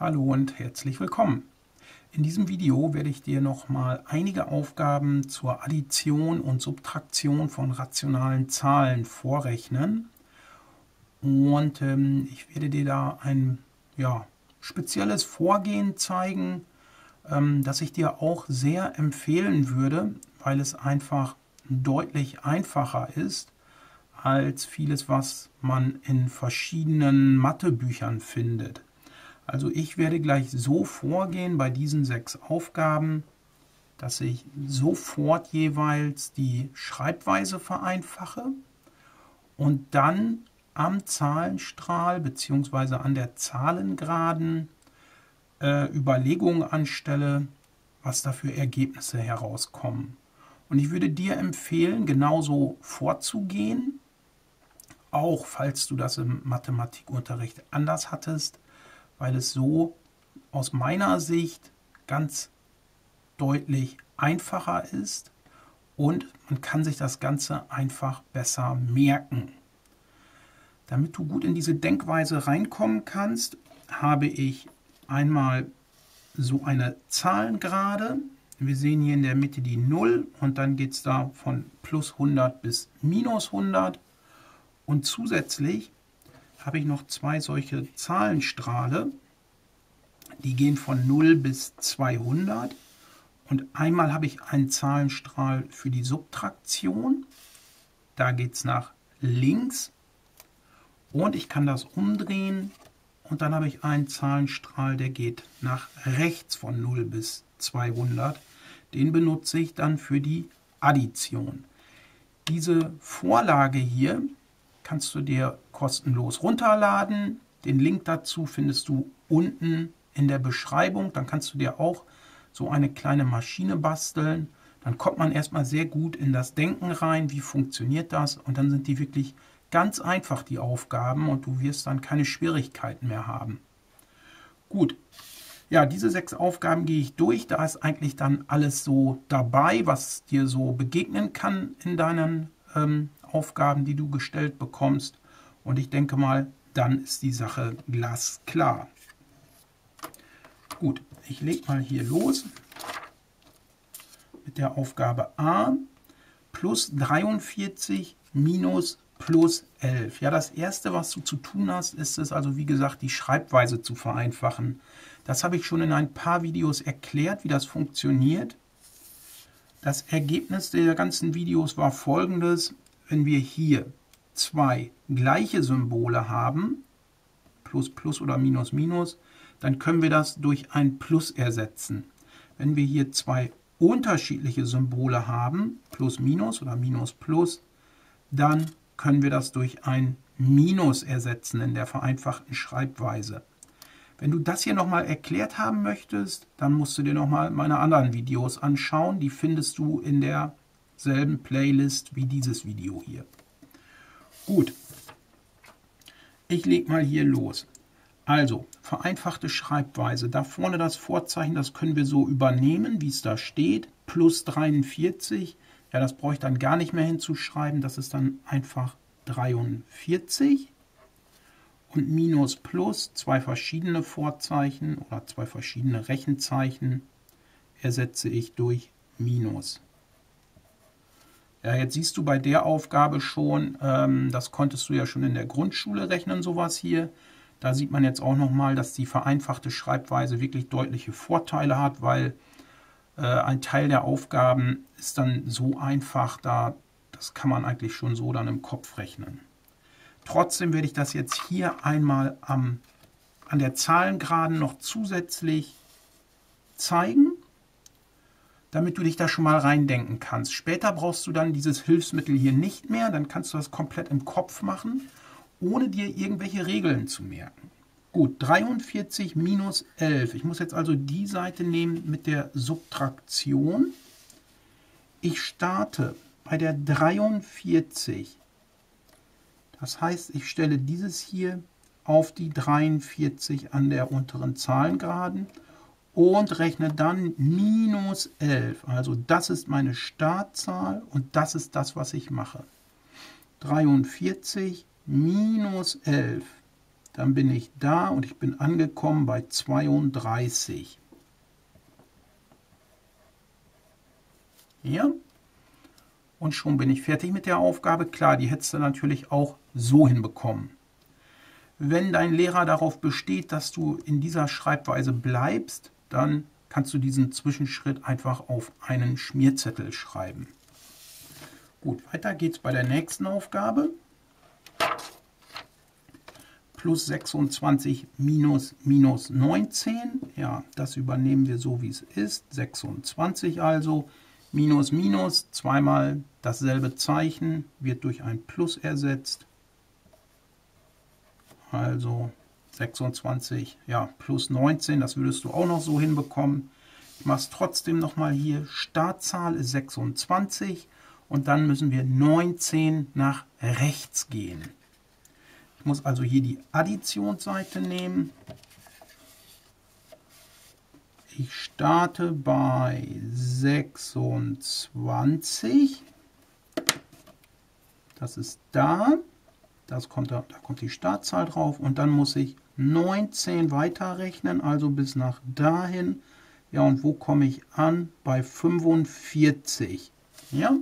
Hallo und herzlich willkommen. In diesem Video werde ich dir nochmal einige Aufgaben zur Addition und Subtraktion von rationalen Zahlen vorrechnen. Und ähm, ich werde dir da ein ja, spezielles Vorgehen zeigen, ähm, das ich dir auch sehr empfehlen würde, weil es einfach deutlich einfacher ist als vieles, was man in verschiedenen Mathebüchern findet. Also ich werde gleich so vorgehen bei diesen sechs Aufgaben, dass ich sofort jeweils die Schreibweise vereinfache und dann am Zahlenstrahl bzw. an der Zahlengeraden äh, Überlegungen anstelle, was da für Ergebnisse herauskommen. Und ich würde dir empfehlen, genauso vorzugehen, auch falls du das im Mathematikunterricht anders hattest, weil es so aus meiner Sicht ganz deutlich einfacher ist und man kann sich das Ganze einfach besser merken. Damit du gut in diese Denkweise reinkommen kannst, habe ich einmal so eine Zahlengrade. Wir sehen hier in der Mitte die 0 und dann geht es da von plus 100 bis minus 100. Und zusätzlich habe ich noch zwei solche Zahlenstrahle. Die gehen von 0 bis 200. Und einmal habe ich einen Zahlenstrahl für die Subtraktion. Da geht es nach links. Und ich kann das umdrehen. Und dann habe ich einen Zahlenstrahl, der geht nach rechts von 0 bis 200. Den benutze ich dann für die Addition. Diese Vorlage hier kannst du dir kostenlos runterladen. Den Link dazu findest du unten in der Beschreibung. Dann kannst du dir auch so eine kleine Maschine basteln. Dann kommt man erstmal sehr gut in das Denken rein, wie funktioniert das. Und dann sind die wirklich ganz einfach, die Aufgaben, und du wirst dann keine Schwierigkeiten mehr haben. Gut, ja, diese sechs Aufgaben gehe ich durch. Da ist eigentlich dann alles so dabei, was dir so begegnen kann in deinen ähm, Aufgaben, die du gestellt bekommst. Und ich denke mal, dann ist die Sache glasklar. Gut, ich lege mal hier los mit der Aufgabe A plus 43 minus plus 11. Ja, das erste, was du zu tun hast, ist es also, wie gesagt, die Schreibweise zu vereinfachen. Das habe ich schon in ein paar Videos erklärt, wie das funktioniert. Das Ergebnis der ganzen Videos war folgendes wenn wir hier zwei gleiche Symbole haben, plus plus oder minus minus, dann können wir das durch ein Plus ersetzen. Wenn wir hier zwei unterschiedliche Symbole haben, plus minus oder minus plus, dann können wir das durch ein Minus ersetzen in der vereinfachten Schreibweise. Wenn du das hier nochmal erklärt haben möchtest, dann musst du dir nochmal meine anderen Videos anschauen. Die findest du in der selben Playlist wie dieses Video hier. Gut, ich lege mal hier los. Also, vereinfachte Schreibweise. Da vorne das Vorzeichen, das können wir so übernehmen, wie es da steht. Plus 43. Ja, das brauche ich dann gar nicht mehr hinzuschreiben. Das ist dann einfach 43. Und minus plus, zwei verschiedene Vorzeichen oder zwei verschiedene Rechenzeichen ersetze ich durch minus. Ja, jetzt siehst du bei der Aufgabe schon, ähm, das konntest du ja schon in der Grundschule rechnen, sowas hier. Da sieht man jetzt auch nochmal, dass die vereinfachte Schreibweise wirklich deutliche Vorteile hat, weil äh, ein Teil der Aufgaben ist dann so einfach, da das kann man eigentlich schon so dann im Kopf rechnen. Trotzdem werde ich das jetzt hier einmal am, an der Zahlengeraden noch zusätzlich zeigen damit du dich da schon mal reindenken kannst. Später brauchst du dann dieses Hilfsmittel hier nicht mehr, dann kannst du das komplett im Kopf machen, ohne dir irgendwelche Regeln zu merken. Gut, 43 minus 11. Ich muss jetzt also die Seite nehmen mit der Subtraktion. Ich starte bei der 43. Das heißt, ich stelle dieses hier auf die 43 an der unteren Zahlengeraden und rechne dann minus 11. Also das ist meine Startzahl und das ist das, was ich mache. 43 minus 11. dann bin ich da und ich bin angekommen bei 32. Hier. Und schon bin ich fertig mit der Aufgabe. Klar, die hättest du natürlich auch so hinbekommen. Wenn dein Lehrer darauf besteht, dass du in dieser Schreibweise bleibst, dann kannst du diesen Zwischenschritt einfach auf einen Schmierzettel schreiben. Gut, weiter geht's bei der nächsten Aufgabe plus 26 minus minus 19. Ja, das übernehmen wir so, wie es ist. 26 also. Minus minus, zweimal dasselbe Zeichen, wird durch ein Plus ersetzt. Also 26, ja, plus 19, das würdest du auch noch so hinbekommen. Ich mache es trotzdem nochmal hier. Startzahl ist 26 und dann müssen wir 19 nach rechts gehen. Ich muss also hier die Additionsseite nehmen. Ich starte bei 26. Das ist da. Das kommt da, da kommt die Startzahl drauf und dann muss ich 19 weiterrechnen, also bis nach dahin. Ja, und wo komme ich an? Bei 45. Ja,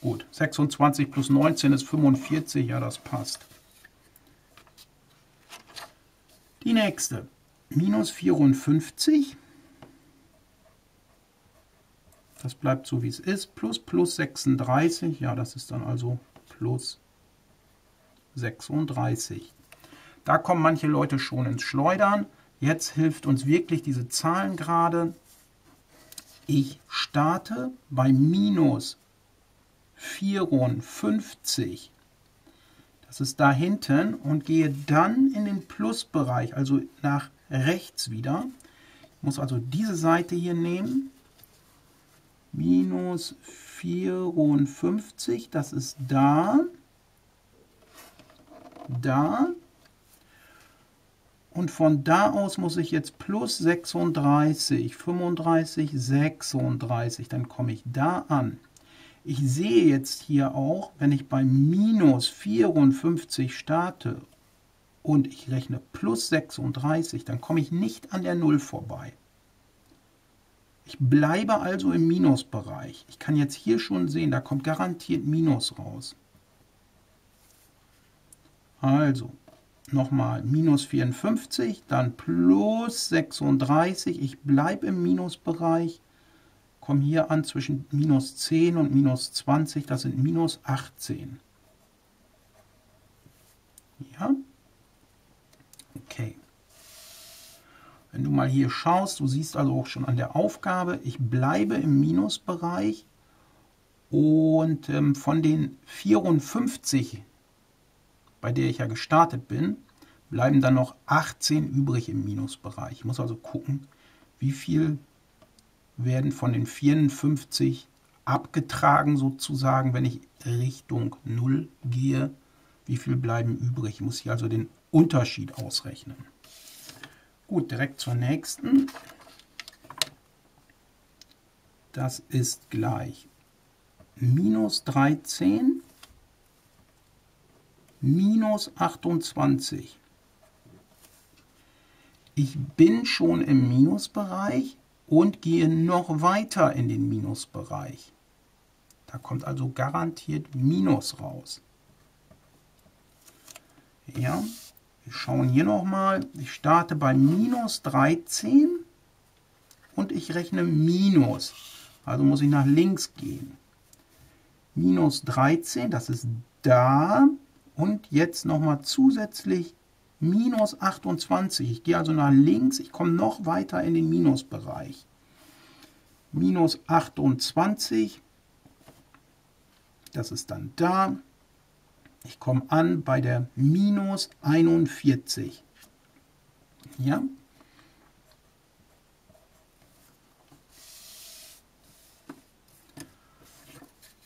Gut, 26 plus 19 ist 45, ja, das passt. Die nächste, minus 54. Das bleibt so, wie es ist. Plus plus 36, ja, das ist dann also plus 36. Da kommen manche Leute schon ins Schleudern. Jetzt hilft uns wirklich diese Zahlen gerade. Ich starte bei minus 54. Das ist da hinten und gehe dann in den Plusbereich, also nach rechts wieder. Ich muss also diese Seite hier nehmen. Minus 54, das ist da. Da. Und von da aus muss ich jetzt plus 36, 35, 36, dann komme ich da an. Ich sehe jetzt hier auch, wenn ich bei minus 54 starte und ich rechne plus 36, dann komme ich nicht an der 0 vorbei. Ich bleibe also im Minusbereich. Ich kann jetzt hier schon sehen, da kommt garantiert Minus raus. Also, nochmal minus 54, dann plus 36. Ich bleibe im Minusbereich komme hier an zwischen minus 10 und minus 20, das sind minus 18. Ja? Okay. Wenn du mal hier schaust, du siehst also auch schon an der Aufgabe, ich bleibe im Minusbereich und ähm, von den 54, bei der ich ja gestartet bin, bleiben dann noch 18 übrig im Minusbereich. Ich muss also gucken, wie viel werden von den 54 abgetragen sozusagen, wenn ich Richtung 0 gehe. Wie viel bleiben übrig? Ich muss hier also den Unterschied ausrechnen. Gut, direkt zur nächsten. Das ist gleich minus 13 minus 28. Ich bin schon im Minusbereich, und gehe noch weiter in den Minusbereich. Da kommt also garantiert Minus raus. Ja, wir schauen hier nochmal. Ich starte bei minus 13 und ich rechne Minus. Also muss ich nach links gehen. Minus 13, das ist da. Und jetzt nochmal zusätzlich minus 28. Ich gehe also nach links, ich komme noch weiter in den Minusbereich. Minus 28, das ist dann da. Ich komme an bei der minus 41. Ja?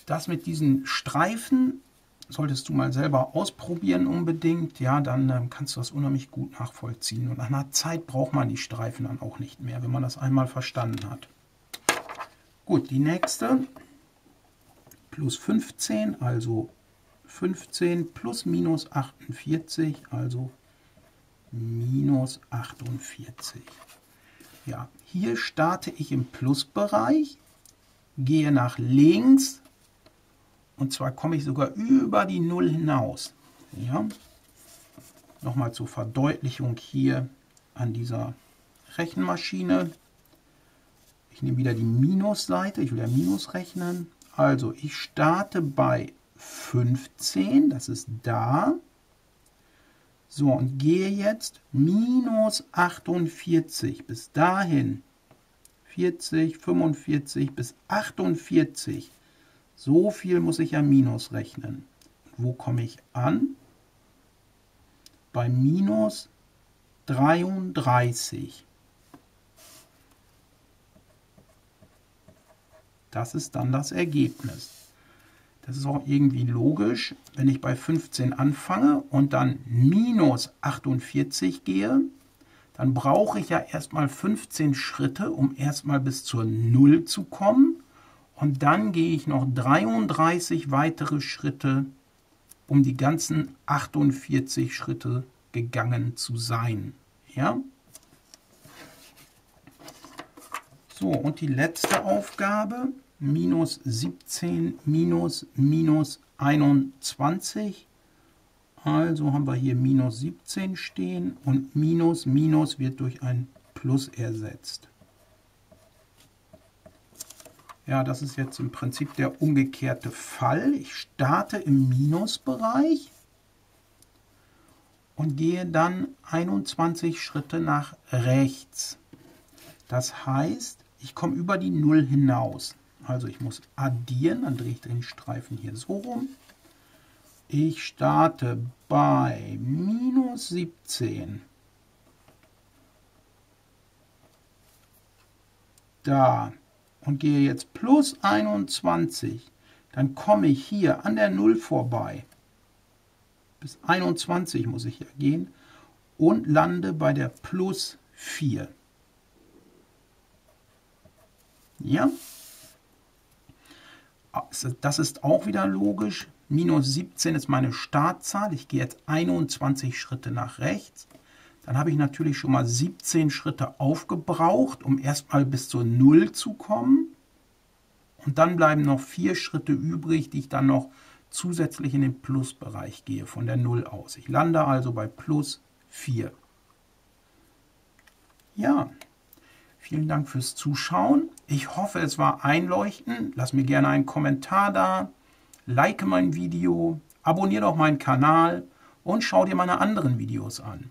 Das mit diesen Streifen solltest du mal selber ausprobieren unbedingt, ja, dann ähm, kannst du das unheimlich gut nachvollziehen. Und nach einer Zeit braucht man die Streifen dann auch nicht mehr, wenn man das einmal verstanden hat. Gut, die nächste, plus 15, also 15 plus minus 48, also minus 48. Ja, hier starte ich im Plusbereich, gehe nach links und zwar komme ich sogar über die 0 hinaus. Ja. Nochmal zur Verdeutlichung hier an dieser Rechenmaschine. Ich nehme wieder die Minusseite, ich will ja Minus rechnen. Also ich starte bei 15, das ist da. So, und gehe jetzt minus 48 bis dahin. 40, 45 bis 48. So viel muss ich ja minus rechnen. Wo komme ich an? Bei minus 33. Das ist dann das Ergebnis. Das ist auch irgendwie logisch, wenn ich bei 15 anfange und dann minus 48 gehe, dann brauche ich ja erstmal 15 Schritte, um erstmal bis zur 0 zu kommen. Und dann gehe ich noch 33 weitere Schritte, um die ganzen 48 Schritte gegangen zu sein. Ja? So, und die letzte Aufgabe, minus 17 minus minus 21. Also haben wir hier minus 17 stehen und minus minus wird durch ein Plus ersetzt. Ja, das ist jetzt im Prinzip der umgekehrte Fall. Ich starte im Minusbereich und gehe dann 21 Schritte nach rechts. Das heißt, ich komme über die 0 hinaus. Also ich muss addieren, dann drehe ich den Streifen hier so rum. Ich starte bei minus 17. Da. Und gehe jetzt plus 21. Dann komme ich hier an der 0 vorbei. Bis 21 muss ich ja gehen. Und lande bei der plus 4. Ja? Das ist auch wieder logisch. Minus 17 ist meine Startzahl. Ich gehe jetzt 21 Schritte nach rechts. Dann habe ich natürlich schon mal 17 Schritte aufgebraucht, um erstmal bis zur 0 zu kommen. Und dann bleiben noch vier Schritte übrig, die ich dann noch zusätzlich in den Plusbereich gehe, von der 0 aus. Ich lande also bei plus 4. Ja, Vielen Dank fürs Zuschauen. Ich hoffe, es war einleuchtend. Lass mir gerne einen Kommentar da, like mein Video, abonniere doch meinen Kanal und schau dir meine anderen Videos an.